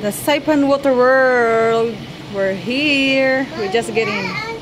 The Saipan Water World. We're here. We're just getting